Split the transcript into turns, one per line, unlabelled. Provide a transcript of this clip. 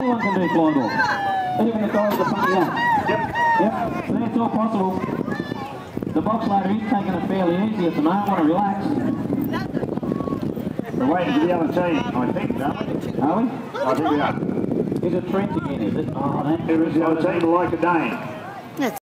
Anyone can do flyball. Even the guy with the funny hat.
Yep.
Yep, so that's all possible. The box loader is taking it fairly easy at the moment. Want to relax?
We're waiting for the other team, I think, don't we?
Are we?
I think we are.
Is it Trent again, is it? Oh, that
It was the other team, like a Dane.